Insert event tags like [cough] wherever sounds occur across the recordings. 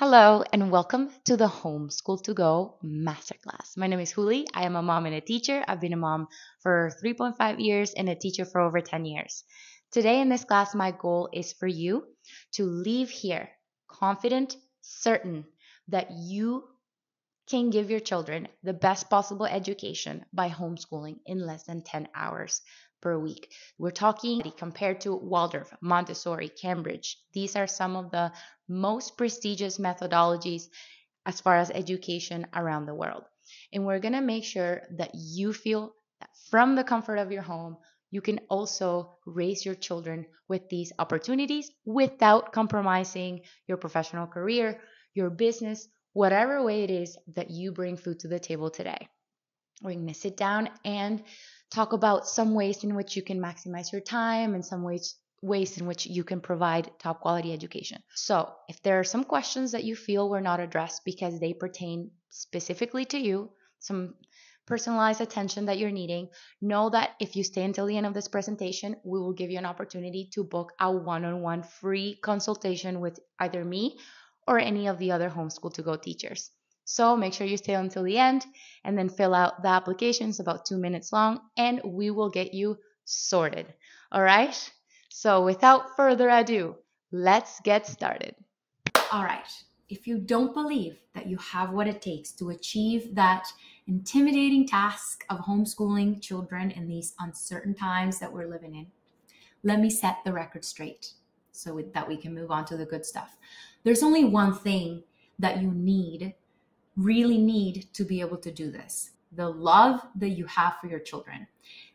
Hello and welcome to the Homeschool to Go Masterclass. My name is Huli. I am a mom and a teacher. I've been a mom for 3.5 years and a teacher for over 10 years. Today in this class, my goal is for you to leave here confident, certain that you can give your children the best possible education by homeschooling in less than 10 hours per week. We're talking compared to Waldorf, Montessori, Cambridge. These are some of the most prestigious methodologies as far as education around the world. And we're going to make sure that you feel that from the comfort of your home, you can also raise your children with these opportunities without compromising your professional career, your business, whatever way it is that you bring food to the table today. We're going to sit down and talk about some ways in which you can maximize your time and some ways ways in which you can provide top quality education. So, if there are some questions that you feel were not addressed because they pertain specifically to you, some personalized attention that you're needing, know that if you stay until the end of this presentation, we will give you an opportunity to book a one on one free consultation with either me or any of the other homeschool to go teachers. So make sure you stay until the end and then fill out the application. It's about two minutes long and we will get you sorted. All right. So without further ado, let's get started. All right. If you don't believe that you have what it takes to achieve that intimidating task of homeschooling children in these uncertain times that we're living in, let me set the record straight so that we can move on to the good stuff. There's only one thing that you need really need to be able to do this the love that you have for your children.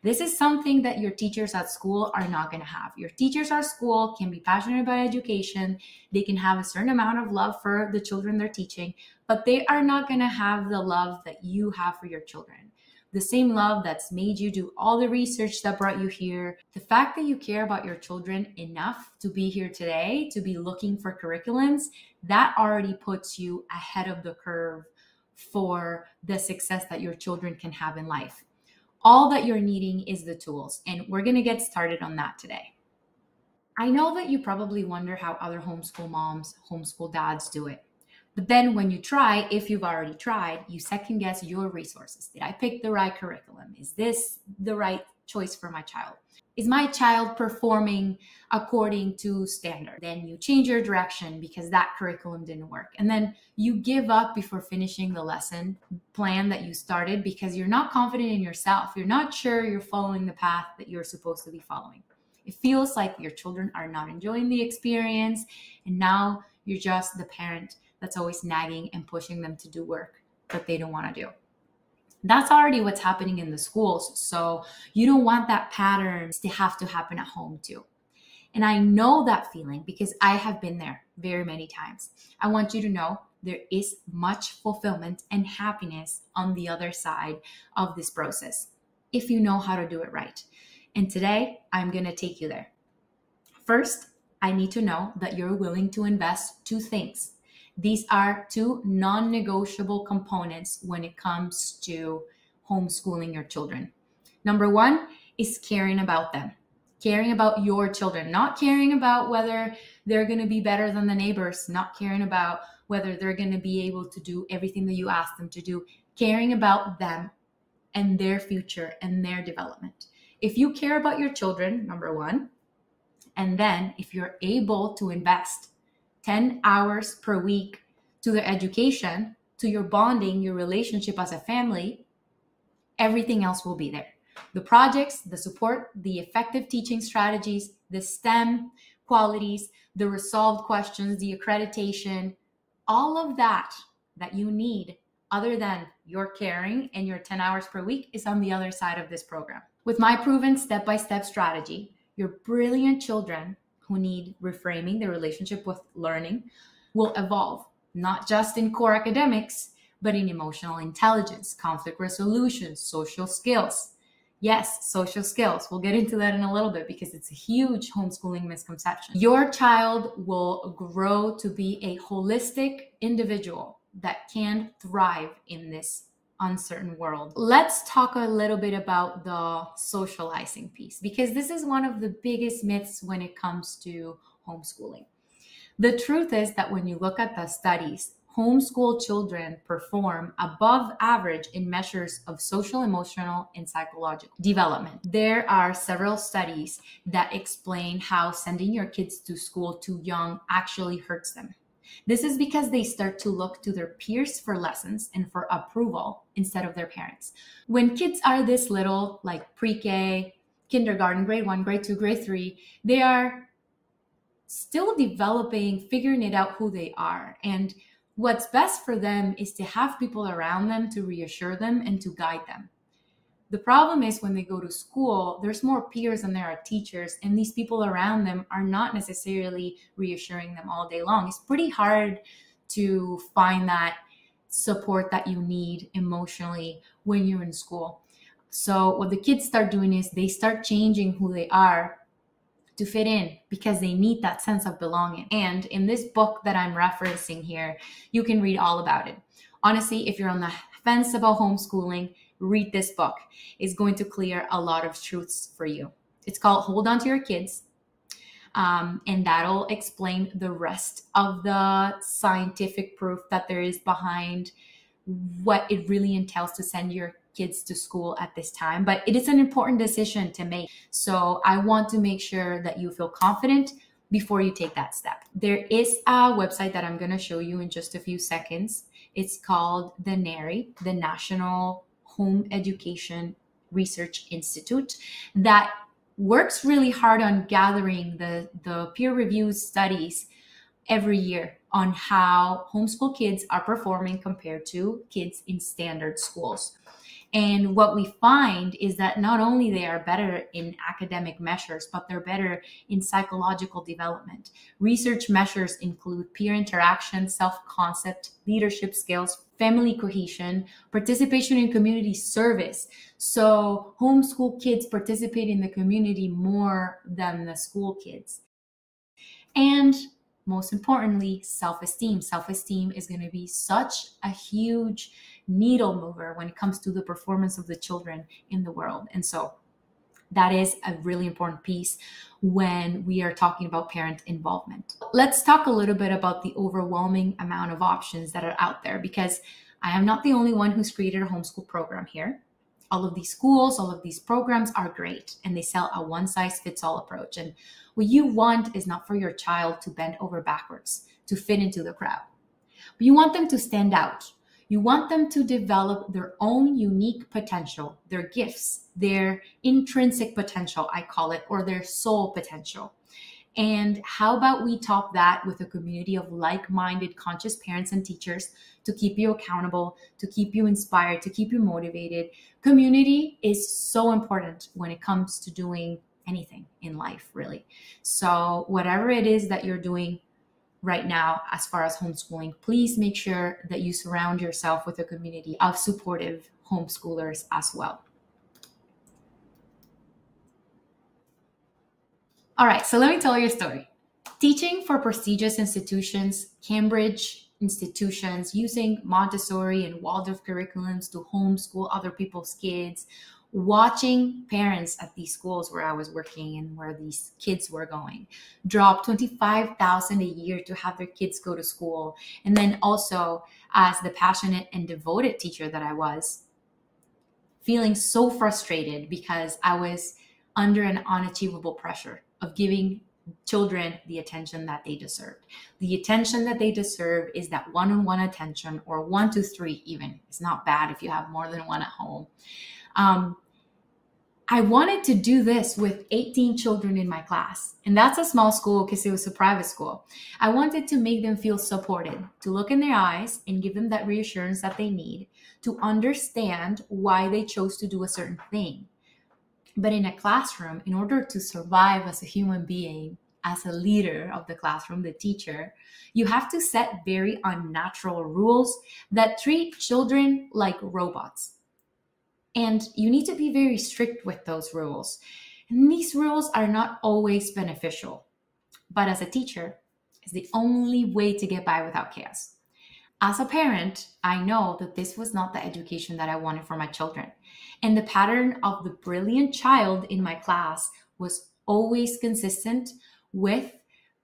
This is something that your teachers at school are not going to have. Your teachers at school can be passionate about education, they can have a certain amount of love for the children they're teaching, but they are not going to have the love that you have for your children the same love that's made you do all the research that brought you here, the fact that you care about your children enough to be here today, to be looking for curriculums, that already puts you ahead of the curve for the success that your children can have in life. All that you're needing is the tools, and we're going to get started on that today. I know that you probably wonder how other homeschool moms, homeschool dads do it. But then when you try, if you've already tried, you second guess your resources. Did I pick the right curriculum? Is this the right choice for my child? Is my child performing according to standard? Then you change your direction because that curriculum didn't work. And then you give up before finishing the lesson plan that you started because you're not confident in yourself. You're not sure you're following the path that you're supposed to be following. It feels like your children are not enjoying the experience. And now you're just the parent that's always nagging and pushing them to do work that they don't want to do. That's already what's happening in the schools. So you don't want that pattern to have to happen at home too. And I know that feeling because I have been there very many times. I want you to know there is much fulfillment and happiness on the other side of this process if you know how to do it right. And today I'm going to take you there. First, I need to know that you're willing to invest two things these are two non negotiable components when it comes to homeschooling your children. Number one is caring about them, caring about your children, not caring about whether they're going to be better than the neighbors, not caring about whether they're going to be able to do everything that you ask them to do, caring about them and their future and their development. If you care about your children, number one, and then if you're able to invest 10 hours per week to their education, to your bonding, your relationship as a family, everything else will be there. The projects, the support, the effective teaching strategies, the STEM qualities, the resolved questions, the accreditation, all of that that you need other than your caring and your 10 hours per week is on the other side of this program. With my proven step by step strategy, your brilliant children who need reframing their relationship with learning will evolve, not just in core academics, but in emotional intelligence, conflict resolution, social skills. Yes, social skills. We'll get into that in a little bit because it's a huge homeschooling misconception. Your child will grow to be a holistic individual that can thrive in this uncertain world. Let's talk a little bit about the socializing piece because this is one of the biggest myths when it comes to homeschooling. The truth is that when you look at the studies, homeschool children perform above average in measures of social, emotional, and psychological development. There are several studies that explain how sending your kids to school too young actually hurts them. This is because they start to look to their peers for lessons and for approval instead of their parents. When kids are this little, like pre K, kindergarten, grade one, grade two, grade three, they are still developing, figuring it out who they are. And what's best for them is to have people around them to reassure them and to guide them. The problem is when they go to school, there's more peers than there are teachers, and these people around them are not necessarily reassuring them all day long. It's pretty hard to find that support that you need emotionally when you're in school. So, what the kids start doing is they start changing who they are to fit in because they need that sense of belonging. And in this book that I'm referencing here, you can read all about it. Honestly, if you're on the fence about homeschooling, read this book. It's going to clear a lot of truths for you. It's called Hold On to Your Kids. Um, and that'll explain the rest of the scientific proof that there is behind what it really entails to send your kids to school at this time. But it is an important decision to make. So I want to make sure that you feel confident before you take that step. There is a website that I'm going to show you in just a few seconds. It's called the NHERI, the National Home Education Research Institute, that works really hard on gathering the, the peer reviewed studies every year on how homeschool kids are performing compared to kids in standard schools. And what we find is that not only they are better in academic measures, but they're better in psychological development. Research measures include peer interaction, self-concept, leadership skills, family cohesion, participation in community service. So homeschool kids participate in the community more than the school kids. And most importantly, self esteem. Self esteem is going to be such a huge needle mover when it comes to the performance of the children in the world. And so that is a really important piece when we are talking about parent involvement. Let's talk a little bit about the overwhelming amount of options that are out there because I am not the only one who's created a homeschool program here. All of these schools, all of these programs are great and they sell a one size fits all approach. And what you want is not for your child to bend over backwards to fit into the crowd, but you want them to stand out. You want them to develop their own unique potential, their gifts, their intrinsic potential, I call it, or their soul potential. And how about we top that with a community of like minded, conscious parents and teachers to keep you accountable, to keep you inspired, to keep you motivated? Community is so important when it comes to doing anything in life, really. So, whatever it is that you're doing, right now as far as homeschooling, please make sure that you surround yourself with a community of supportive homeschoolers as well. All right, so let me tell you a story. Teaching for prestigious institutions, Cambridge institutions, using Montessori and Waldorf curriculums to homeschool other people's kids, watching parents at these schools where I was working and where these kids were going drop 25,000 a year to have their kids go to school. And then also as the passionate and devoted teacher that I was, feeling so frustrated because I was under an unachievable pressure of giving children the attention that they deserved. The attention that they deserve is that one on one attention, or one to three, even. It's not bad if you have more than one at home. Um, I wanted to do this with 18 children in my class. And that's a small school because it was a private school. I wanted to make them feel supported, to look in their eyes and give them that reassurance that they need, to understand why they chose to do a certain thing. But in a classroom, in order to survive as a human being, as a leader of the classroom, the teacher, you have to set very unnatural rules that treat children like robots and you need to be very strict with those rules. And these rules are not always beneficial. But as a teacher, it's the only way to get by without chaos. As a parent, I know that this was not the education that I wanted for my children. And the pattern of the brilliant child in my class was always consistent with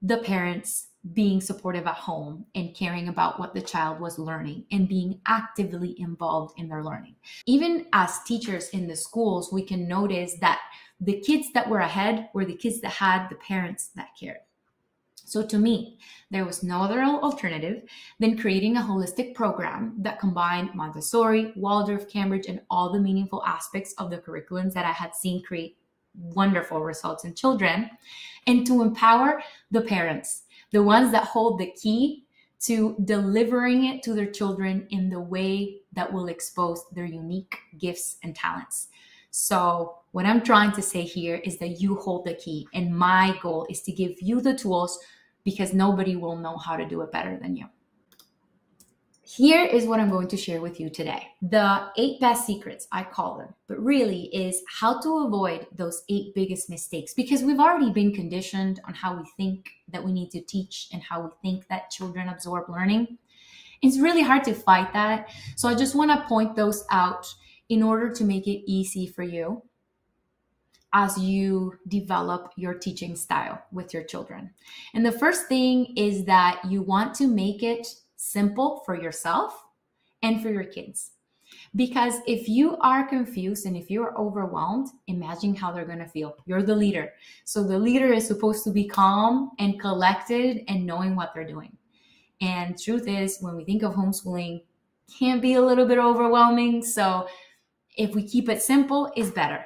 the parents being supportive at home and caring about what the child was learning and being actively involved in their learning. Even as teachers in the schools, we can notice that the kids that were ahead were the kids that had the parents that cared. So to me, there was no other alternative than creating a holistic program that combined Montessori, Waldorf, Cambridge, and all the meaningful aspects of the curriculums that I had seen create wonderful results in children, and to empower the parents, the ones that hold the key to delivering it to their children in the way that will expose their unique gifts and talents. So, what I'm trying to say here is that you hold the key, and my goal is to give you the tools because nobody will know how to do it better than you. Here is what I'm going to share with you today. The eight best secrets, I call them, but really is how to avoid those eight biggest mistakes because we've already been conditioned on how we think that we need to teach and how we think that children absorb learning. It's really hard to fight that. So I just want to point those out in order to make it easy for you as you develop your teaching style with your children. And the first thing is that you want to make it simple for yourself and for your kids. Because if you are confused and if you're overwhelmed, imagine how they're going to feel. You're the leader. So the leader is supposed to be calm and collected and knowing what they're doing. And truth is, when we think of homeschooling, can be a little bit overwhelming. So if we keep it simple, is better.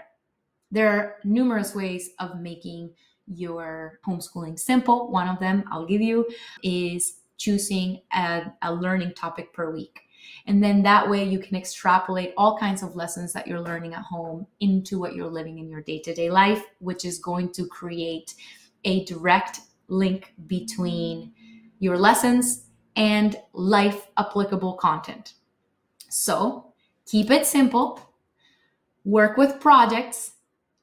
There are numerous ways of making your homeschooling simple. One of them I'll give you is choosing a, a, learning topic per week. And then that way you can extrapolate all kinds of lessons that you're learning at home into what you're living in your day to day life, which is going to create a direct link between your lessons and life applicable content. So keep it simple, work with projects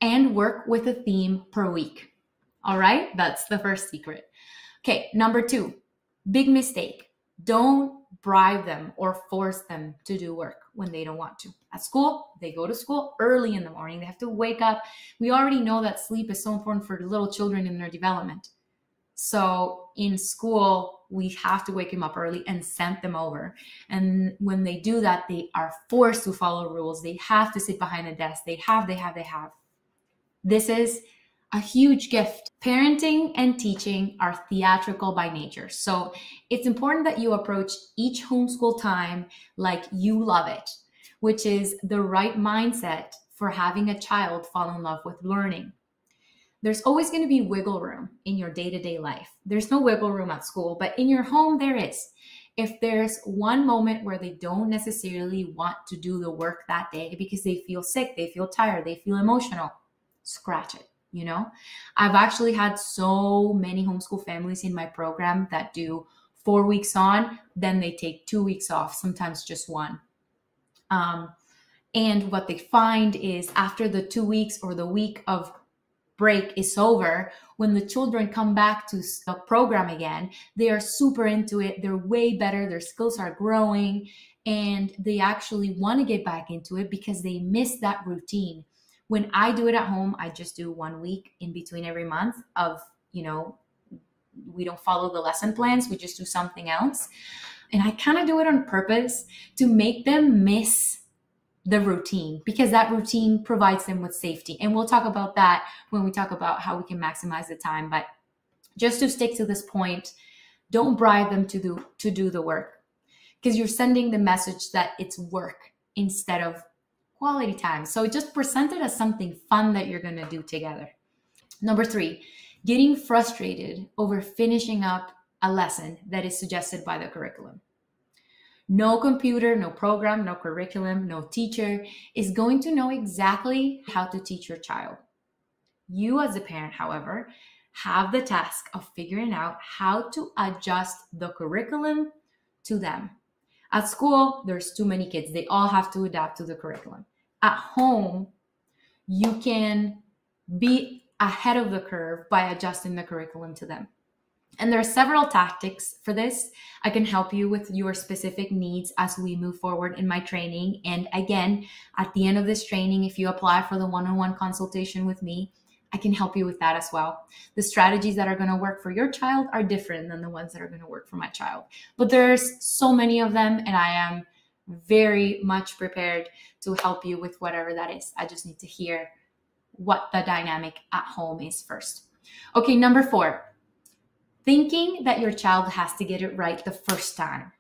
and work with a theme per week. All right, that's the first secret. Okay, number two, big mistake. Don't bribe them or force them to do work when they don't want to. At school, they go to school early in the morning. They have to wake up. We already know that sleep is so important for little children in their development. So in school, we have to wake them up early and send them over. And when they do that, they are forced to follow rules. They have to sit behind a desk. They have, they have, they have. This is a huge gift. Parenting and teaching are theatrical by nature. So it's important that you approach each homeschool time like you love it, which is the right mindset for having a child fall in love with learning. There's always going to be wiggle room in your day to day life. There's no wiggle room at school, but in your home, there is. If there's one moment where they don't necessarily want to do the work that day because they feel sick, they feel tired, they feel emotional, scratch it you know? I've actually had so many homeschool families in my program that do four weeks on then they take two weeks off sometimes just one. Um, and what they find is after the two weeks or the week of break is over when the children come back to the program again they are super into it they're way better their skills are growing and they actually want to get back into it because they miss that routine when I do it at home, I just do one week in between every month of, you know, we don't follow the lesson plans, we just do something else. And I kind of do it on purpose to make them miss the routine because that routine provides them with safety. And we'll talk about that when we talk about how we can maximize the time. But just to stick to this point, don't bribe them to do to do the work because you're sending the message that it's work instead of quality time. So just present it as something fun that you're going to do together. Number three, getting frustrated over finishing up a lesson that is suggested by the curriculum. No computer, no program, no curriculum, no teacher is going to know exactly how to teach your child. You, as a parent, however, have the task of figuring out how to adjust the curriculum to them. At school, there's too many kids. They all have to adapt to the curriculum at home, you can be ahead of the curve by adjusting the curriculum to them. And there are several tactics for this. I can help you with your specific needs as we move forward in my training. And again, at the end of this training, if you apply for the one on one consultation with me, I can help you with that as well. The strategies that are going to work for your child are different than the ones that are going to work for my child. But there's so many of them, and I am very much prepared to help you with whatever that is. I just need to hear what the dynamic at home is first. Okay, number four, thinking that your child has to get it right the first time.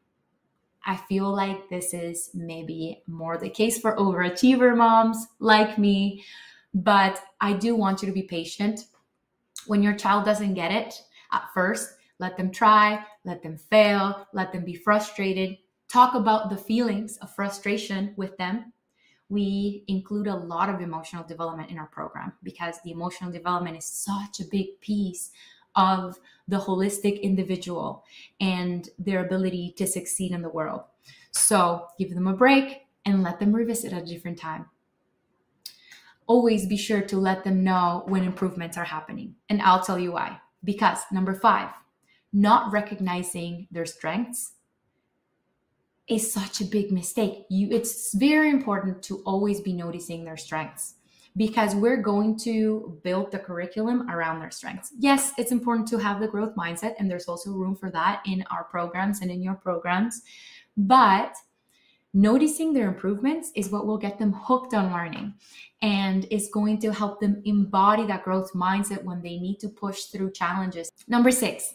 I feel like this is maybe more the case for overachiever moms like me, but I do want you to be patient. When your child doesn't get it at first, let them try, let them fail, let them be frustrated. Talk about the feelings of frustration with them. We include a lot of emotional development in our program because the emotional development is such a big piece of the holistic individual and their ability to succeed in the world. So give them a break and let them revisit at a different time. Always be sure to let them know when improvements are happening. And I'll tell you why. Because number five, not recognizing their strengths is such a big mistake. You it's very important to always be noticing their strengths because we're going to build the curriculum around their strengths. Yes, it's important to have the growth mindset, and there's also room for that in our programs and in your programs. But noticing their improvements is what will get them hooked on learning and is going to help them embody that growth mindset when they need to push through challenges. Number six,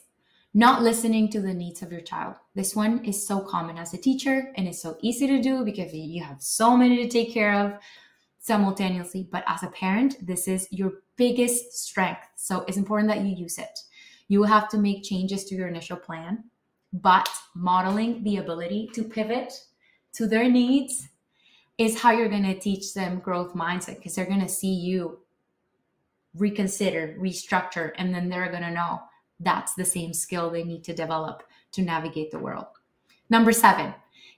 not listening to the needs of your child. This one is so common as a teacher and it's so easy to do because you have so many to take care of simultaneously. But as a parent, this is your biggest strength. So it's important that you use it. You will have to make changes to your initial plan, but modeling the ability to pivot to their needs is how you're going to teach them growth mindset because they're going to see you reconsider, restructure, and then they're going to know that's the same skill they need to develop to navigate the world. Number seven,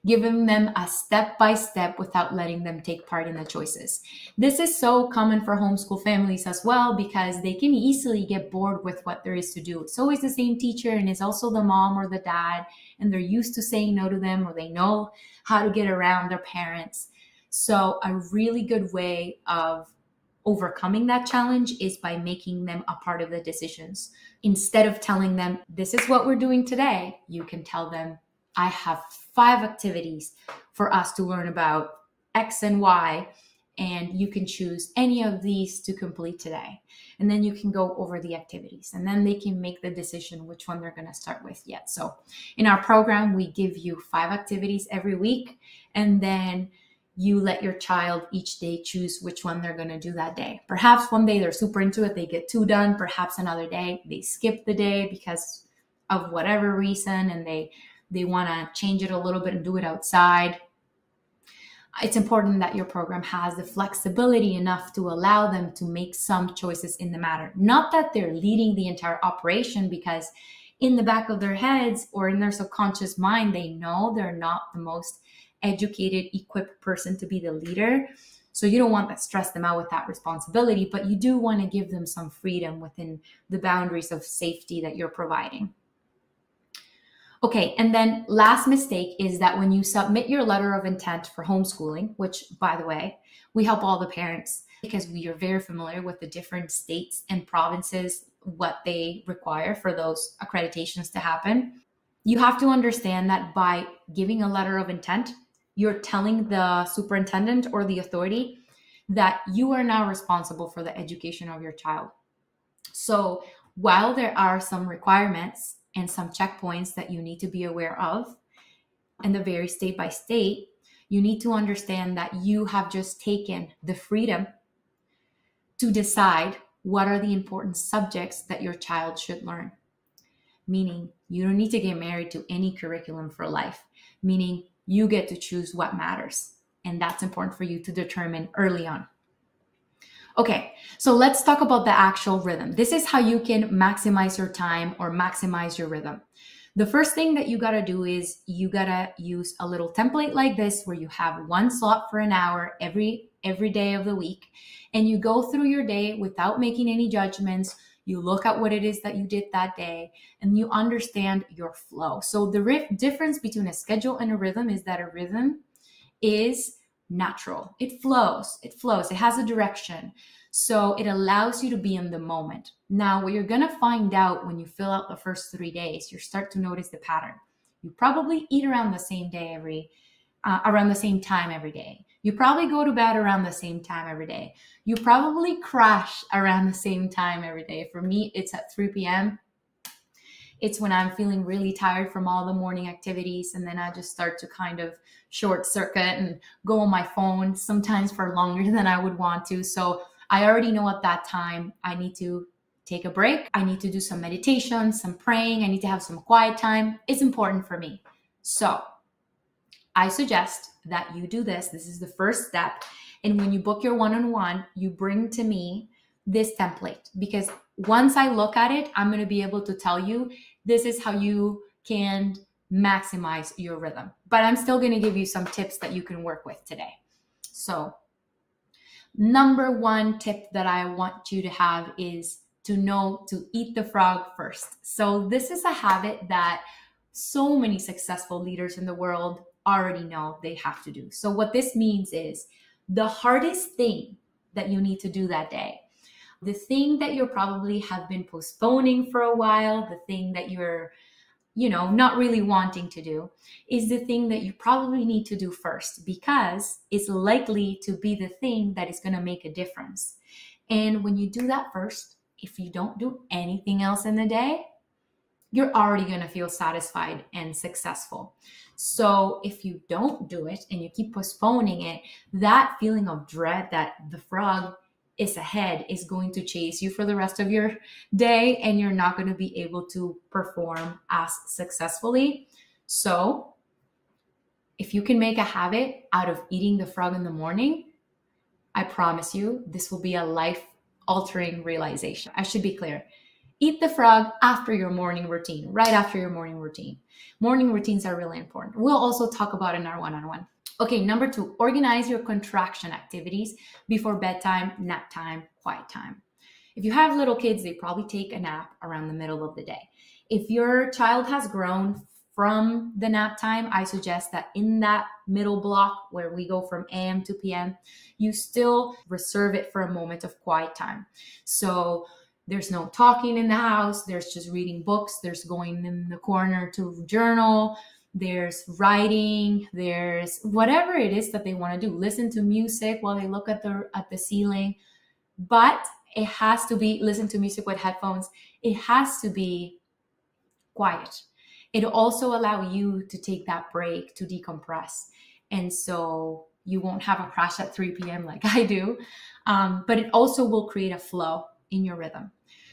giving them a step by step without letting them take part in the choices. This is so common for homeschool families as well because they can easily get bored with what there is to do. It's always the same teacher and it's also the mom or the dad, and they're used to saying no to them or they know how to get around their parents. So, a really good way of overcoming that challenge is by making them a part of the decisions. Instead of telling them, this is what we're doing today, you can tell them, I have five activities for us to learn about X and Y, and you can choose any of these to complete today. And then you can go over the activities, and then they can make the decision which one they're going to start with yet. So, in our program, we give you five activities every week, and then you let your child each day choose which one they're going to do that day. Perhaps one day they're super into it, they get two done. Perhaps another day they skip the day because of whatever reason and they they want to change it a little bit and do it outside. It's important that your program has the flexibility enough to allow them to make some choices in the matter. Not that they're leading the entire operation, because in the back of their heads or in their subconscious mind, they know they're not the most educated, equipped person to be the leader. So you don't want to stress them out with that responsibility, but you do want to give them some freedom within the boundaries of safety that you're providing. Okay, and then last mistake is that when you submit your letter of intent for homeschooling, which by the way, we help all the parents because we are very familiar with the different states and provinces, what they require for those accreditations to happen. You have to understand that by giving a letter of intent, you're telling the superintendent or the authority that you are now responsible for the education of your child. So while there are some requirements and some checkpoints that you need to be aware of, and the very state by state, you need to understand that you have just taken the freedom to decide what are the important subjects that your child should learn. Meaning, you don't need to get married to any curriculum for life, meaning, you get to choose what matters. And that's important for you to determine early on. Okay, so let's talk about the actual rhythm. This is how you can maximize your time or maximize your rhythm. The first thing that you gotta do is you gotta use a little template like this where you have one slot for an hour every every day of the week and you go through your day without making any judgments you look at what it is that you did that day and you understand your flow so the rif- difference between a schedule and a rhythm is that a rhythm is natural. It flows. It flows. It has a direction. So it allows you to be in the moment. Now, what you're going to find out when you fill out the first three days, you start to notice the pattern. You probably eat around the same day every, uh, around the same time every day. You probably go to bed around the same time every day. You probably crash around the same time every day. For me, it's at 3 p.m. It's when I'm feeling really tired from all the morning activities. And then I just start to kind of short circuit and go on my phone, sometimes for longer [laughs] than I would want to. So I already know at that time I need to take a break. I need to do some meditation, some praying. I need to have some quiet time. It's important for me. So I suggest that you do this. This is the first step. And when you book your one on one, you bring to me this template because once I look at it, I'm going to be able to tell you this is how you can maximize your rhythm. But I'm still going to give you some tips that you can work with today. So, number one tip that I want you to have is to know to eat the frog first. So, this is a habit that so many successful leaders in the world already know they have to do. So, what this means is the hardest thing that you need to do that day, the thing that you probably have been postponing for a while, the thing that you're you know, not really wanting to do, is the thing that you probably need to do first because it's likely to be the thing that is going to make a difference. And when you do that first, if you don't do anything else in the day, you're already going to feel satisfied and successful. So if you don't do it and you keep postponing it, that feeling of dread that the frog is ahead is going to chase you for the rest of your day and you're not going to be able to perform as successfully. So, if you can make a habit out of eating the frog in the morning, I promise you this will be a life altering realization. I should be clear. Eat the frog after your morning routine, right after your morning routine. Morning routines are really important. We'll also talk about in our one on one. Okay, number two, organize your contraction activities before bedtime, nap time, quiet time. If you have little kids, they probably take a nap around the middle of the day. If your child has grown from the nap time, I suggest that in that middle block where we go from AM to PM, you still reserve it for a moment of quiet time. So there's no talking in the house, there's just reading books, there's going in the corner to journal, there's writing there's whatever it is that they want to do listen to music while they look at the at the ceiling. But it has to be listen to music with headphones it has to be quiet. It also allow you to take that break to decompress. And so you won't have a crash at 3 p.m like [laughs] i do. Um, but it also will create a flow in your rhythm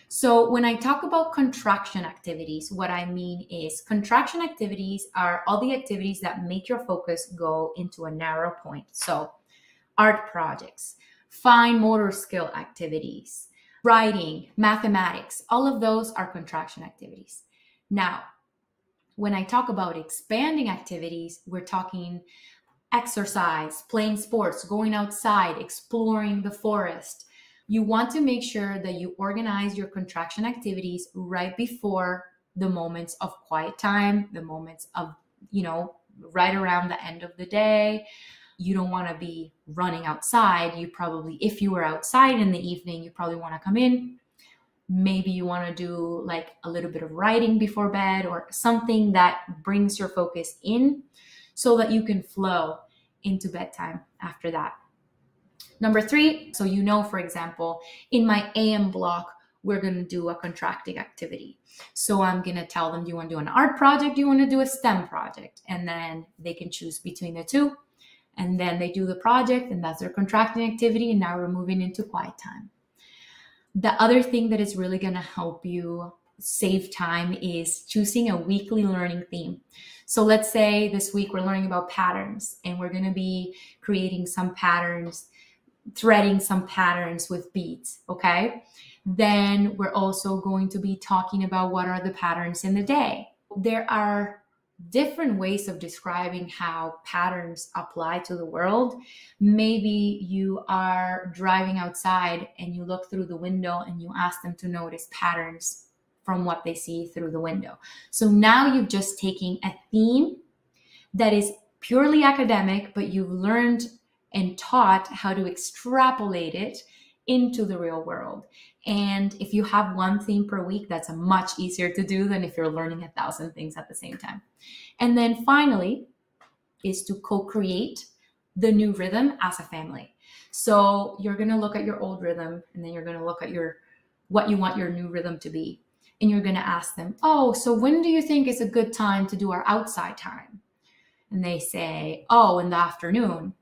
so, when I talk about contraction activities, what I mean is contraction activities are all the activities that make your focus go into a narrow point. So, art projects, fine motor skill activities, writing, mathematics, all of those are contraction activities. Now, when I talk about expanding activities, we're talking exercise, playing sports, going outside, exploring the forest, you want to make sure that you organize your contraction activities right before the moments of quiet time, the moments of, you know, right around the end of the day. You don't want to be running outside. You probably, if you were outside in the evening, you probably want to come in. Maybe you want to do like a little bit of writing before bed or something that brings your focus in so that you can flow into bedtime after that. Number three, so you know, for example, in my AM block, we're going to do a contracting activity. So I'm going to tell them, do you want to do an art project? Do you want to do a STEM project? And then they can choose between the two. And then they do the project, and that's their contracting activity. And now we're moving into quiet time. The other thing that is really going to help you save time is choosing a weekly learning theme. So let's say this week we're learning about patterns, and we're going to be creating some patterns threading some patterns with beads, okay? Then we're also going to be talking about what are the patterns in the day. There are different ways of describing how patterns apply to the world. Maybe you are driving outside and you look through the window and you ask them to notice patterns from what they see through the window. So now you've just taken a theme that is purely academic, but you've learned and taught how to extrapolate it into the real world. And if you have one theme per week, that's much easier to do than if you're learning a thousand things at the same time. And then finally, is to co create the new rhythm as a family. So you're going to look at your old rhythm and then you're going to look at your what you want your new rhythm to be. And you're going to ask them, "Oh, so when do you think is a good time to do our outside time?" And they say, "Oh, in the afternoon."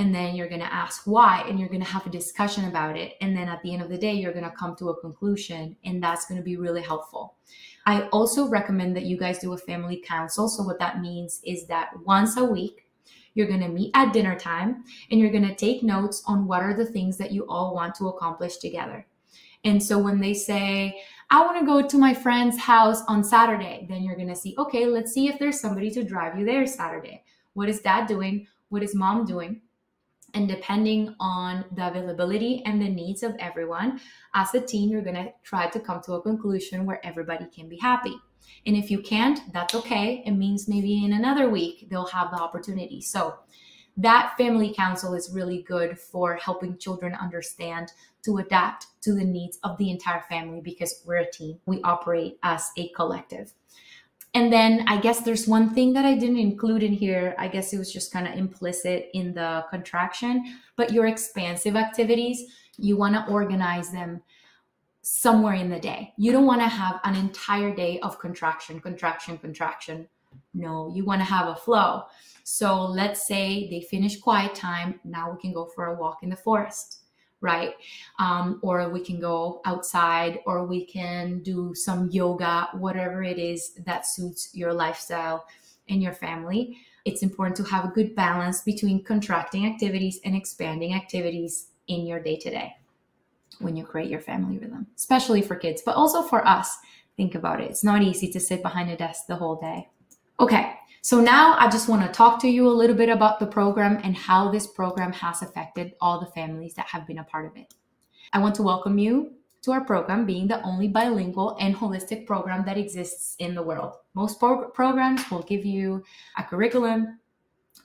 And then you're going to ask why and you're going to have a discussion about it and then at the end of the day you're going to come to a conclusion and that's going to be really helpful i also recommend that you guys do a family council so what that means is that once a week you're going to meet at dinner time and you're going to take notes on what are the things that you all want to accomplish together and so when they say I want to go to my friend's house on Saturday. Then you're going to see, okay, let's see if there's somebody to drive you there Saturday. What is dad doing? What is mom doing? And depending on the availability and the needs of everyone, as a team, you're going to try to come to a conclusion where everybody can be happy. And if you can't, that's okay. It means maybe in another week they'll have the opportunity. So, that family council is really good for helping children understand to adapt to the needs of the entire family because we're a team. We operate as a collective. And then I guess there's one thing that I didn't include in here. I guess it was just kind of implicit in the contraction, but your expansive activities, you want to organize them somewhere in the day. You don't want to have an entire day of contraction, contraction, contraction. No, you want to have a flow. So let's say they finish quiet time. Now we can go for a walk in the forest right? Um, or we can go outside, or we can do some yoga, whatever it is that suits your lifestyle and your family. It's important to have a good balance between contracting activities and expanding activities in your day to day when you create your family rhythm, especially for kids, but also for us. Think about it. It's not easy to sit behind a desk the whole day. Okay, so now I just want to talk to you a little bit about the program and how this program has affected all the families that have been a part of it. I want to welcome you to our program being the only bilingual and holistic program that exists in the world. Most pro- programs will give you a curriculum,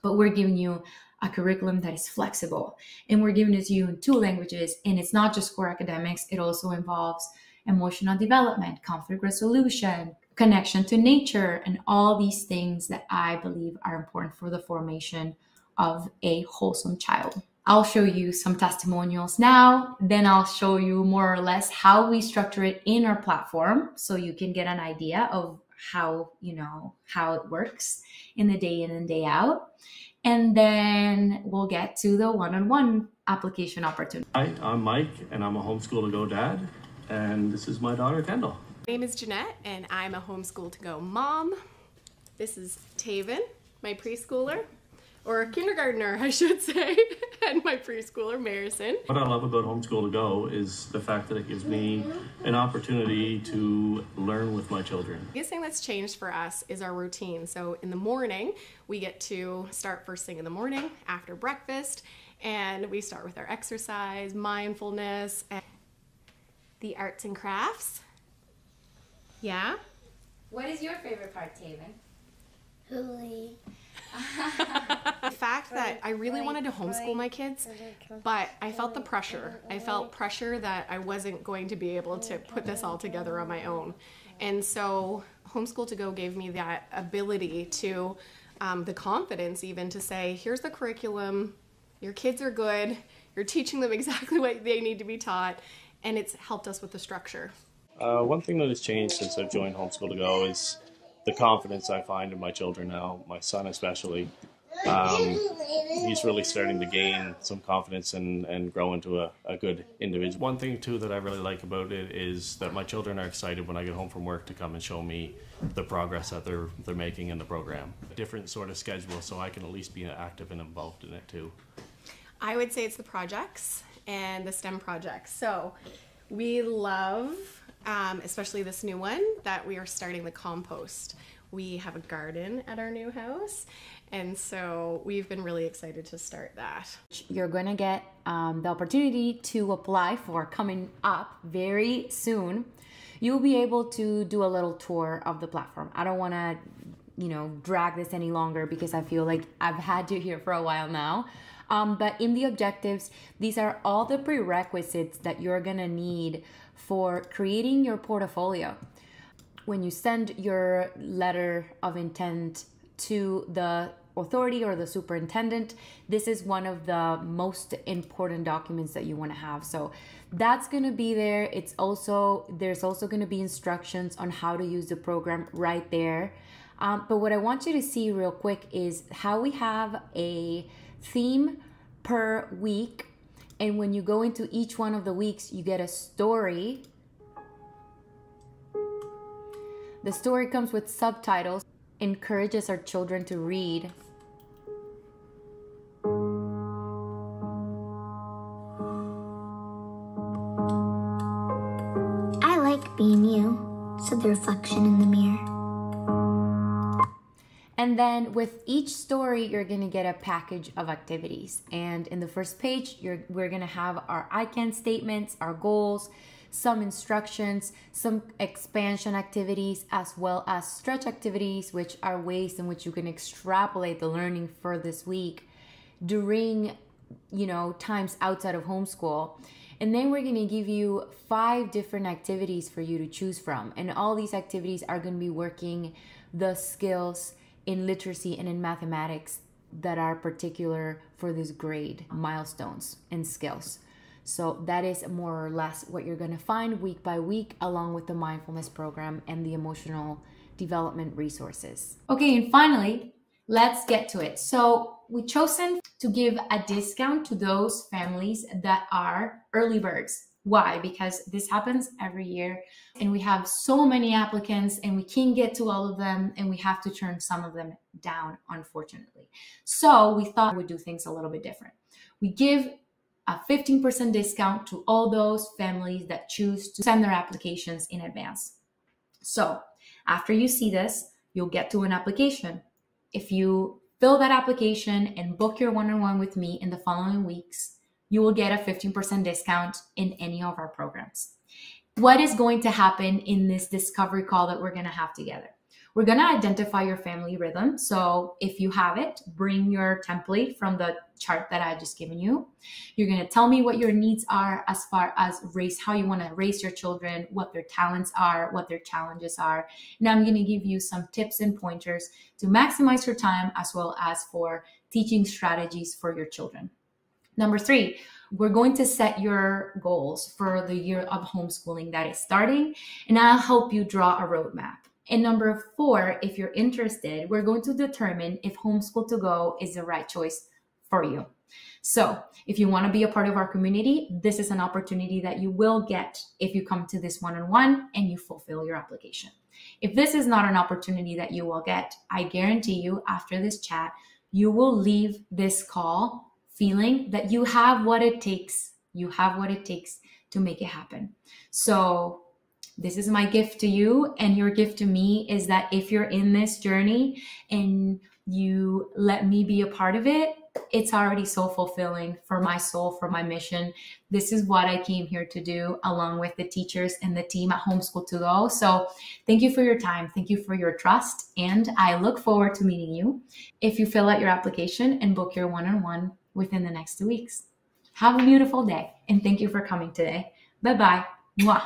but we're giving you a curriculum that is flexible and we're giving it to you in two languages and it's not just core academics it also involves emotional development conflict resolution connection to nature, and all these things that I believe are important for the formation of a wholesome child. I'll show you some testimonials now, then I'll show you more or less how we structure it in our platform so you can get an idea of how, you know, how it works in the day in and day out. And then we'll get to the one-on-one application opportunity. Hi, I'm Mike and I'm a homeschool to go dad and this is my daughter Kendall. My name is Jeanette, and I'm a homeschool to go mom. This is Taven, my preschooler, or kindergartner, [laughs] I should say, [laughs] and my preschooler, Marison. What I love about Homeschool to Go is the fact that it gives me an opportunity to learn with my children. The biggest thing that's changed for us is our routine. So in the morning, we get to start first thing in the morning after breakfast, and we start with our exercise, mindfulness, and the arts and crafts. Yeah? What is your favorite part, Taven? Hooey. the fact that I really wanted to homeschool my kids, but I felt the pressure. I felt pressure that I wasn't going to be able to put this all together on my own. And so Homeschool to Go gave me that ability to, um, the confidence even to say, here's the curriculum, your kids are good, you're teaching them [laughs] exactly what they need to be taught, and it's helped us with the structure. Uh, one thing that has changed since I've joined Homeschool to Go is the confidence I find in my children now, my son especially. Um, he's really starting to gain some confidence and, and grow into a, a good individual. One thing, too, that I really like about it is that my children are excited when I get home from work to come and show me the progress that they're, they're making in the program. A different sort of schedule, so I can at least be active and involved in it, too. I would say it's the projects and the STEM projects. So we love um, especially this new one that we are starting the compost. We have a garden at our new house, and so we've been really excited to start that. You're going to get um, the opportunity to apply for coming up very soon. You'll be able to do a little tour of the platform. I don't want to, you know, drag this any longer because I feel like I've had you here for a while now. Um, but in the objectives, these are all the prerequisites that you're gonna need for creating your portfolio. When you send your letter of intent to the authority or the superintendent, this is one of the most important documents that you want to have. So that's going to be there. It's also, there's also going to be instructions on how to use the program right there. Um, but what I want you to see real quick is how we have a theme per week. And when you go into each one of the weeks, you get a story. The story comes with subtitles, encourages our children to read. I like being you, said the reflection in the mirror. And then with each story, you're gonna get a package of activities. And in the first page, we're gonna have our I can statements, our goals, some instructions, some expansion activities, as well as stretch activities, which are ways in which you can extrapolate the learning for this week during, you know, times outside of homeschool. And then we're going to give you five different activities for you to choose from. And all these activities are going to be working the skills in literacy and in mathematics that are particular for this grade milestones and skills. So that is more or less what you're going to find week by week, along with the mindfulness program and the emotional development resources. Okay, and finally, let's get to it. So we've chosen to give a discount to those families that are early birds. Why? Because this happens every year and we have so many applicants and we can't get to all of them and we have to turn some of them down, unfortunately. So we thought we'd do things a little bit different. We give a 15% discount to all those families that choose to send their applications in advance. So after you see this, you'll get to an application. If you fill that application and book your one on one with me in the following weeks, you will get a 15% discount in any of our programs. What is going to happen in this discovery call that we're going to have together? We're going to identify your family rhythm. So if you have it, bring your template from the chart that I just given you. You're going to tell me what your needs are as far as raise, how you want to raise your children, what their talents are, what their challenges are. And I'm going to give you some tips and pointers to maximize your time as well as for teaching strategies for your children. Number three, we're going to set your goals for the year of homeschooling that is starting, and I'll help you draw a roadmap. And number four, if you're interested, we're going to determine if homeschool to go is the right choice for you. So, if you want to be a part of our community, this is an opportunity that you will get if you come to this one on one and you fulfill your application. If this is not an opportunity that you will get, I guarantee you after this chat, you will leave this call feeling that you have what it takes. You have what it takes to make it happen. So, this is my gift to you, and your gift to me is that if you're in this journey and you let me be a part of it, it's already so fulfilling for my soul, for my mission. This is what I came here to do, along with the teachers and the team at Homeschool to Go. So, thank you for your time. Thank you for your trust. And I look forward to meeting you if you fill out your application and book your one on one within the next two weeks. Have a beautiful day and thank you for coming today. Bye bye. Mwah.